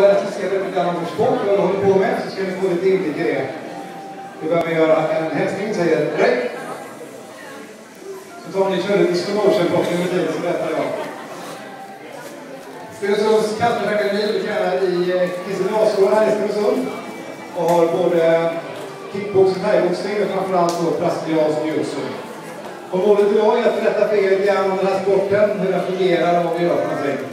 lovar att vi lite lite om vår sport, vad du håller på med, så ska ni få lite inblick i det. Vi behöver göra en hälsning, säger rätt. Så tar ni kör lite slow motion med tiden så berättar jag. Stenungsunds kampakademi tränar i eh, Kristinedagsskolan här i Stenungsund och har både kickboxing, thaiboxning och framförallt då brasiliansk jiu-jitsu. Och målet idag är att berätta för er lite grann om den här sporten, hur den fungerar och vad vi gör för någonting.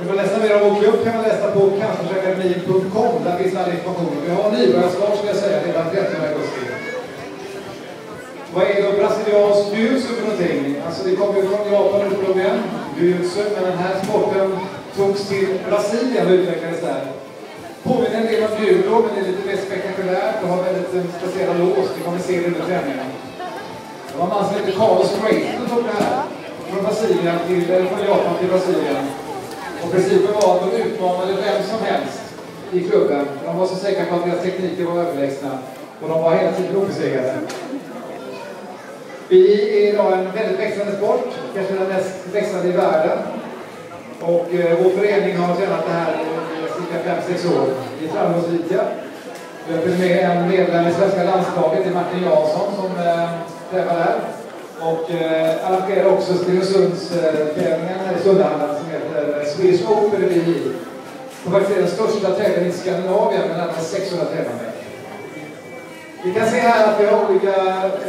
Du får läsa mer om vår klubb kan man läsa på kampsportsakademin.com. Där finns all information. Vi har nybörjarstart ska jag säga redan 13 augusti. Vad är då brasiliansk jiu-jitsu för någonting? Alltså det kommer ju från Japan ursprungligen, jiu-jitsu, men den här sporten togs till Brasilien och utvecklades där. Påminner en del om judo, men det är lite mer spektakulärt och har väldigt eh, speciella lås. Det kommer se det under träningen. Det var en man som hette Carlos Creighton som tog det här från Brasilien till, eller från Japan till Brasilien. Och principen var att de utmanade vem som helst i klubben. De var så säkra på att deras tekniker var överlägsna. Och de var hela tiden obesegrade. Vi är idag en väldigt växande sport, kanske den mest växande i världen. Och eh, vår förening har tränat det här i cirka 5-6 år. Vi är framgångsrika. Vi har till med en medlem i svenska landslaget, det är Martin Jansson, som eh, träffar där. Och eh, arrangerar också Stenungsunds eh, tävlingen Swedish Open i VJ. Och faktiskt är den största tävlingen i Skandinavien med närmare 600 tävlande. Vi kan se här att vi har olika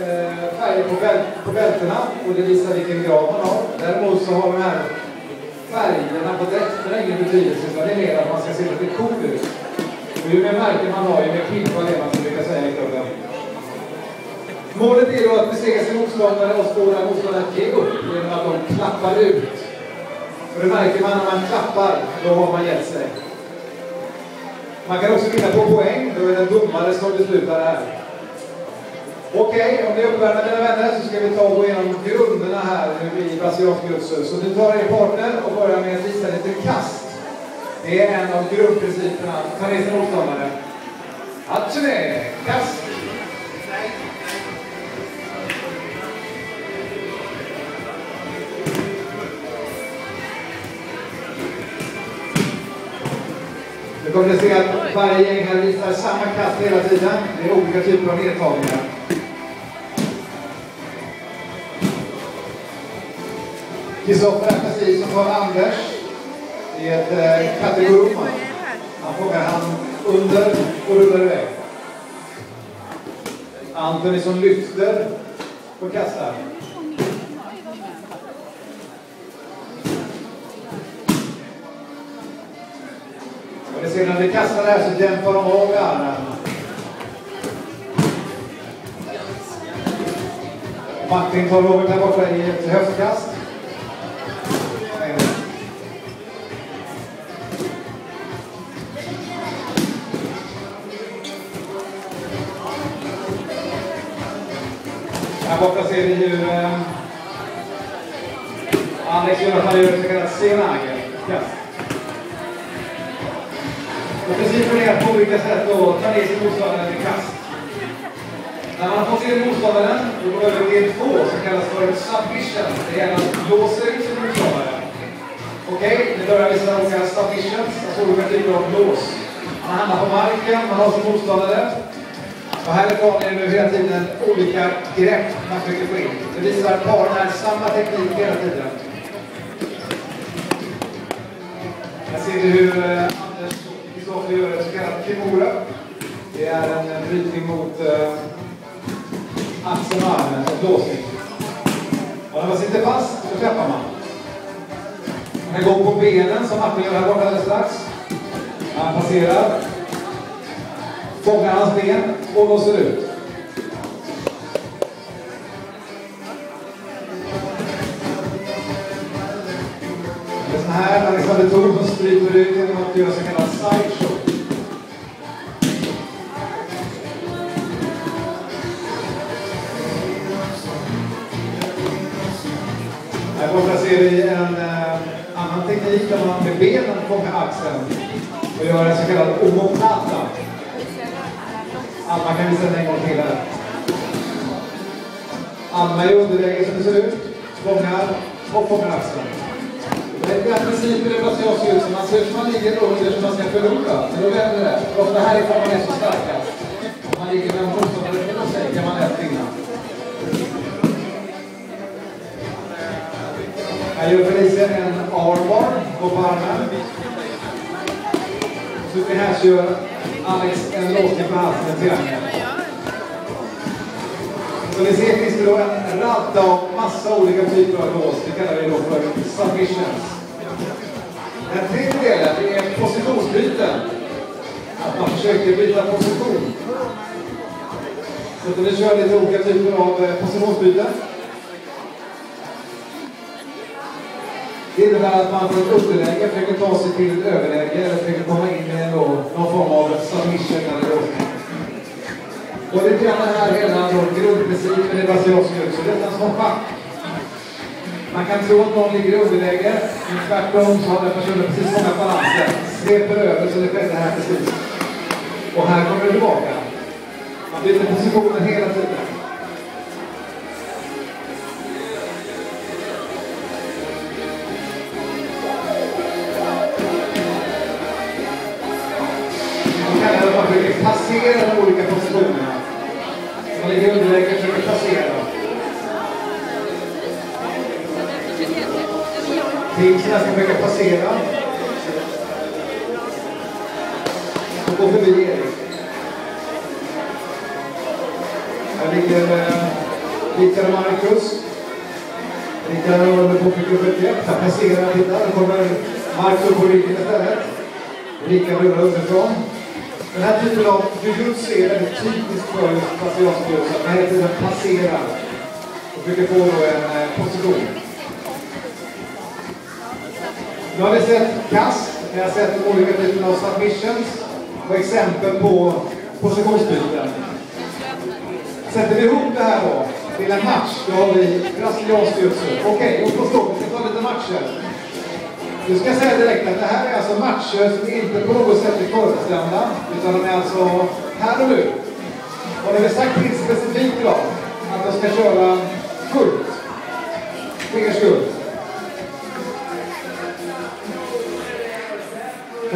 eh, färger på, bäl på bältena och det visar vilken grad man har. Däremot så har de här färgerna på dräkterna ingen betydelse utan det är mer att man ska se lite cool ut. Och ju mer märken man har ju mer pimpad är man som brukar säga i klubben. Målet är då att besegra sin motståndare och spåra motståndaren att ge upp genom att de klappar ut. Och det märker man när man klappar, då har man gett sig. Man kan också vinna på poäng, då är det domare som beslutar det här. Okej, okay, om ni är uppvärmda mina vänner så ska vi ta och gå igenom grunderna här i brasiliansk jiu Så ni tar er partner och börjar med att visa lite kast. Det är en av grundprinciperna. Ta ner sin motståndare. Hatsune! kast! Nu kommer att se att varje gäng här visar samma kast hela tiden. Det är olika typer av nedtagningar. Kristoffer är precis som för Anders i ett eh. Han fångar han under och rullar iväg. Antoni som lyfter och kastar. Vi ser när vi kastar här så dämpar de av armen. Martin tar Robert här borta i ett höftkast. Här borta ser vi hur eh, Alex Jonathan gör ett så kallat senage-kast. Och precis är att på olika sätt då ta ner sin motståndare till kast. När man har fått ner motståndaren, då går över till del två som kallas för submission. Det är att blåsa ut sin motståndare. Okej, okay, det börjar vissa olika submissions, alltså olika typer av blås. Man hamnar på marken, man har sin motståndare. Och härifrån är det nu hela tiden olika grepp man försöker få in. Det visar att paren är samma teknik hela tiden. Här ser vi hur eh, eh, Anders Kristoffer gör ett så kallat kimura. Det är en brytning mot eh, axeln och armen som blåsning. Och när man sitter fast så klappar man. Man kan gå på benen som Martin gör här borta alldeles strax. Han passerar. Fångar hans ben och låser ut. Det är sån här Alexander som stryper ut genom att göra så kallad sideshow. Här borta ser vi en eh, annan teknik där man med benen fångar axeln och gör en så kallad omoplata. Alma kan visa den en gång till här. Alma är i underläge som det ser ut. Fångar och fångar axeln. Det är principen är att ut som man ser ut som man ligger under som man ska förlora. Men då vänder det. Och det här är härifrån man är så starkast. Om man ligger med en motståndare på sig kan man lätt vinna. Här gör Felicia en armbar på armen. Så här så gör Alex en låsning på halsen till Som ni ser finns det då en radda av massa olika typer av lås. Det kallar vi då för submissions. Den tredje delen det är positionsbyten. Att man försöker byta position. Så vi kör lite olika typer av eh, positionsbyten. Det innebär att man från ett underläge försöker ta sig till ett överläge eller försöker komma in med någon form av submission eller något. Och det är det här hela grundprincipen i brasiliansk så Det är som schack. Man kan tro att någon ligger i underläge, men tvärtom så har den personen precis fångat balansen, sveper över så det skedde här precis. Och här kommer det tillbaka. Man byter positionen hela tiden. Man kan det att man passera de olika positionerna. Passera. Och gå förbi Erik. Här ligger eh, Rickard och Marcus. Rickard håller på för grupp 1. Han passerar, titta, då kommer Marcus på ryggen istället. Rickard rullar underifrån. Den här typen av jujutsu är väldigt typisk för brasiliansk jujutsu. Den här tiden passerar och försöker få en eh, position. Nu har vi sett kast, vi har sett olika typer av submissions och exempel på positionsbyten. Sätter vi ihop det här då till en match, då har vi brasiliansk jujutsu. Okej, okay, och förstå, vi ska ta lite matcher. Nu ska jag säga direkt att det här är alltså matcher som inte på något sätt är förbestämda, utan de är alltså här och nu. Och det är sagt till specifikt idag att jag ska köra fullt. För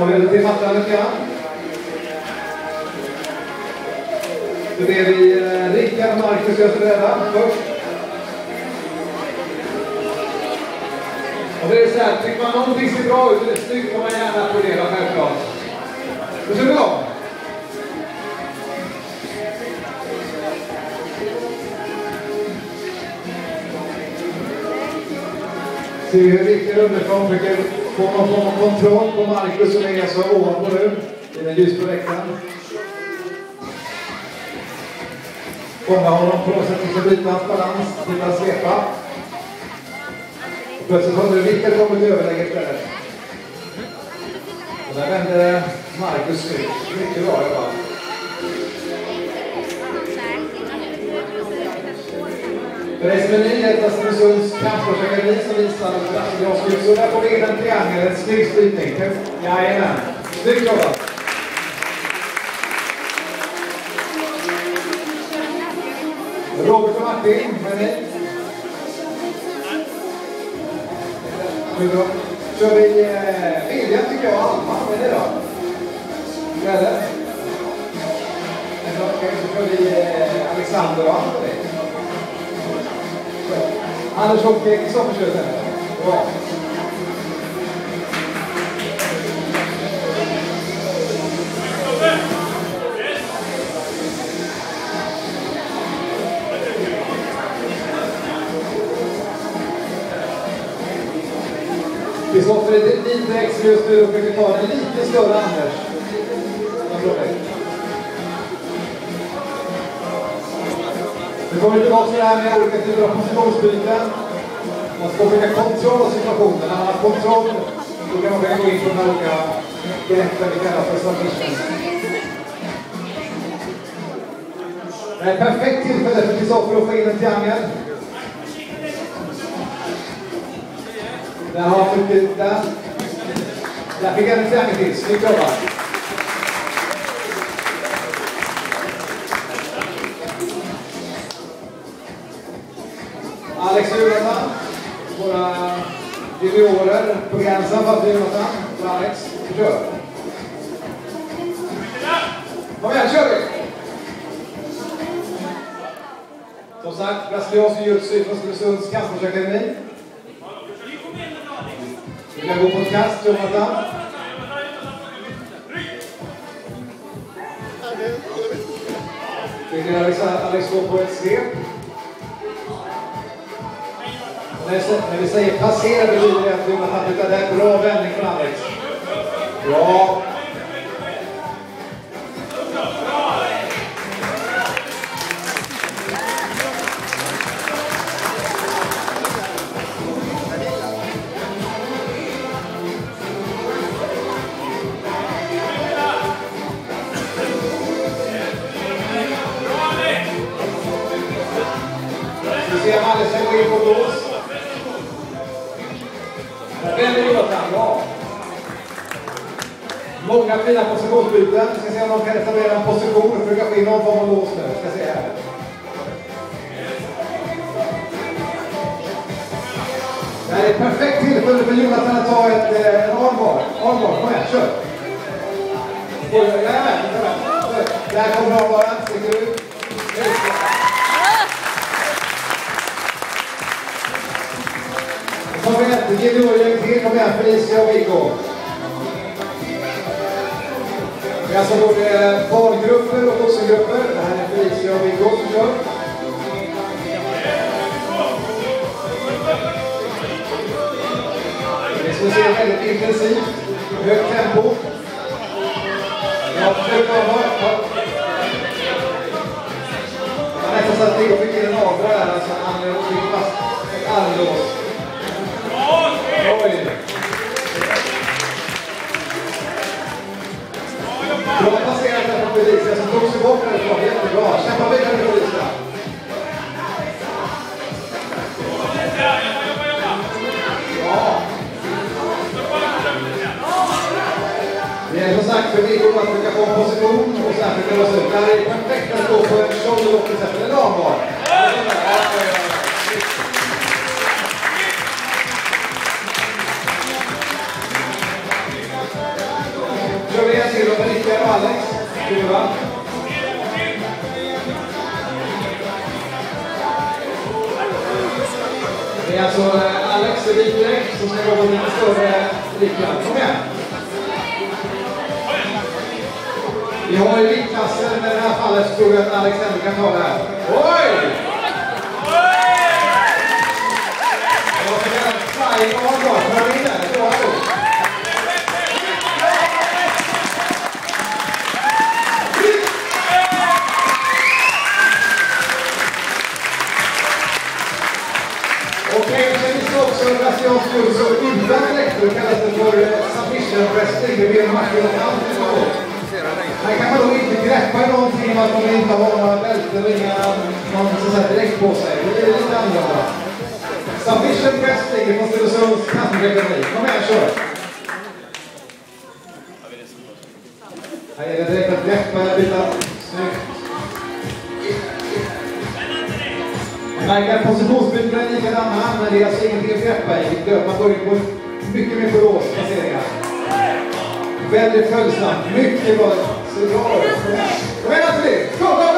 Tar vi till mattan lite grann. Då ber vi eh, Rickard och Marcus göra sig beredda först. Och det är så här, tycker man någonting ser bra ut eller snyggt får man gärna applådera självklart. Då kör vi igång. Ser vi hur Rickard underifrån försöker få någon form av kontroll på Marcus som är så ovanpå nu i den ljus på läktaren. Fånga honom på något sätt och så byta hans balans till att svepa. Plötsligt har nu Rickard kommit i överläge istället. Och där vände Marcus ut. Mycket bra i alla fall. För dig som är ny heter Stenungsunds kampsportsakademi som visar brasiliansk jiu Där får vi in en triangel, en snygg spridning. Jajamän. Snyggt jobbat! Robert och Martin, är ni? Då kör vi eh, tycker jag, Alma. Vad är det då? Eller? Eller? Så kör vi eh, Alexander och Anthony. Anders och Kristoffer kör. Bra. Kristoffer är lite extra just nu och försöker ta den lite större Anders. Kommer tillbaka till det här med olika typer av positionsbyten. Man ska försöka kontrollera situationen. När man har kontroll, då kan man börja gå in på de här olika greppen vi kallar för submissions. Det är ett perfekt tillfälle för Kristoffer att få in en triangel. Där har vi där. Där fick jag en triangel till. Snyggt jobbat. Juniorer Johansson, våra juniorer, program är fast Jonathan. Så Alex, kör. Kom igen, kör vi! Som sagt, brasiliansk jujutsu från Stenungsunds kampsportsakademi. Vi kan gå på ett kast, Jonathan. Tycker Alex, Alex går på ett svep. När vi säger passera betyder det att vi har haft en Bra vändning från Alex. Bra. Det här är ett perfekt tillfälle för Jonathan att ta ett, eh, en armbar. Armbar, kom igen, kör. Där kommer armbaren, sticker ut. Kom igen, juniorgäng till. Kom igen, Felicia och Viggo. Det är alltså både barngrupper och vuxengrupper. Det vi är Felicia och kör. Det ska se väldigt intensivt. Högt tempo. Jag försöker att ha... Man nästan så att Viggo fick in en avdrag där. Alltså han fick fast ett armlås. Felicia som tog sig bort därifrån. Jättebra. Kämpa vidare nu Felicia. Ja. Det är som sagt för Viggo att försöka få en position och sen försöka lösa ut. Det här är perfekt att stå på en shoulder lock till exempel. En armbar. Fyra. Det är alltså eh, Alex Alex Wikbäck som ska gå på den större flickan. Kom igen! Vi har ju viktklassen, eh, men i det här fallet så tror jag att Alex ändå kan ta det här. Oj! Jag ska göra en flying armbar. hör ni in Submission wrestling från Stenungsunds kampakademi. Kom igen, kör! Här är det direkt att greppa, byta. Snyggt. Märker positionsbytena är likadana, men det är alltså ingenting att greppa i. Man går in på mycket mer porös placeringar. Väldigt följsamt. Mycket bra. Ser bra ut. Kom igen Nathalie! Kom, kom!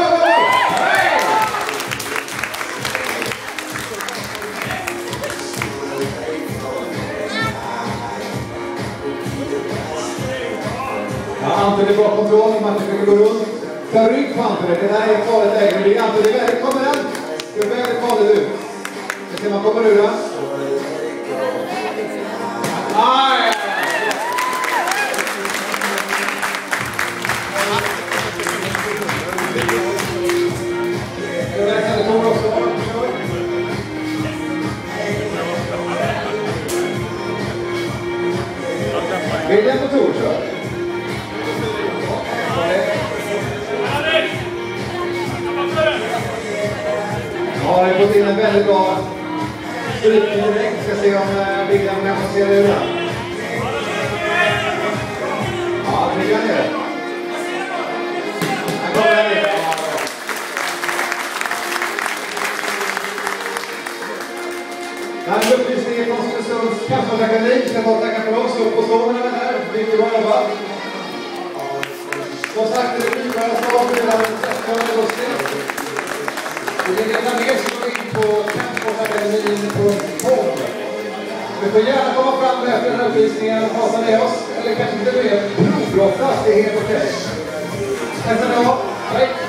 Ja, Anton är bra kontroll. Man försöker gå runt. Ta rygg på Anton. Det där är ett farligt läge. Men det är Anton. Det är väldigt... Kommer den? Det är väldigt farligt ut. Vi ser om han kommer ur den. Aj! Tor. William och Tor har fått in en väldigt bra brytning direkt. Ska se om eh, William kan passera ur. Ja, det kan han göra. Han kommer här ner. Det här är en upplysning från Strömsunds kaffemakademi. Ska bara tacka för oss. Upp på sonen här. Mycket bra jobbat. Som sagt, det blir bra start redan 13 augusti. Vill ni veta mer så gå in på campusakademin.com. Du får gärna komma fram efter den här uppvisningen och prata med oss. Eller kanske inte mer. med provbrottas, det är helt okej. Nästa dag, hej!